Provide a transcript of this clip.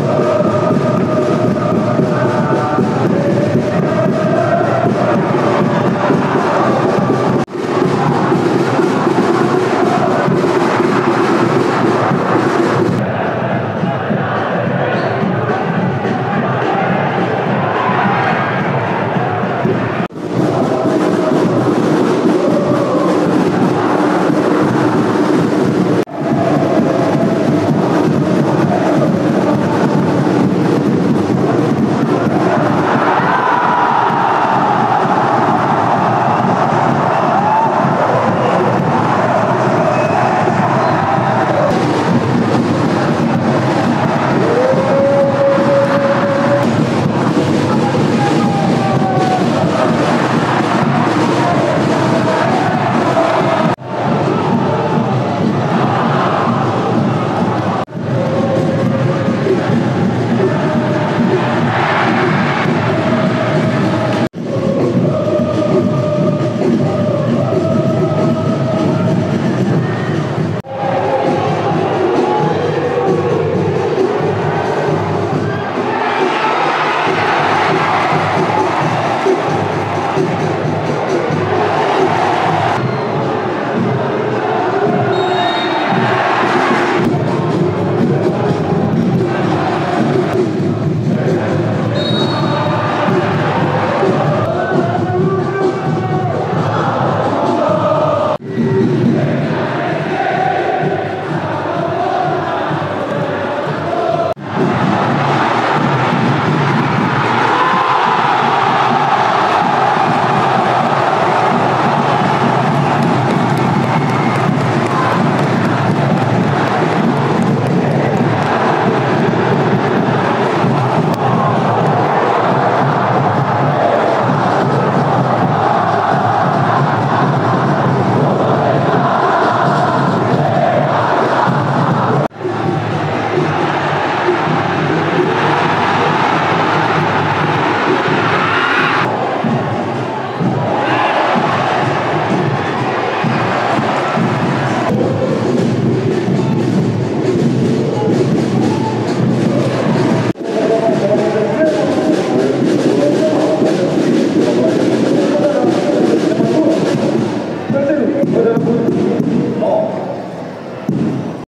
Amen.